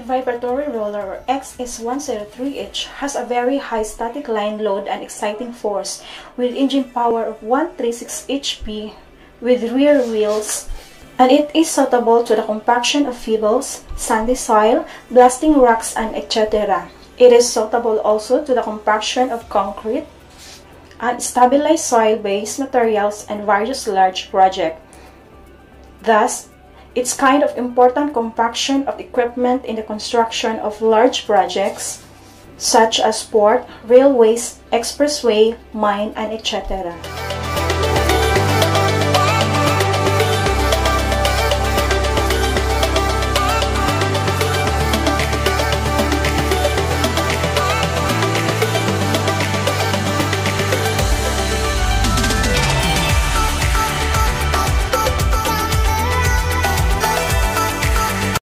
Vibratory roller or XS103H has a very high static line load and exciting force with engine power of 136 HP with rear wheels and it is suitable to the compaction of pebbles, sandy soil, blasting rocks and etc. It is suitable also to the compaction of concrete and stabilized soil-based materials and various large projects. Thus, it's kind of important compaction of equipment in the construction of large projects such as port, railways, expressway, mine, and etc.